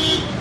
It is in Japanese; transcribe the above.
ピー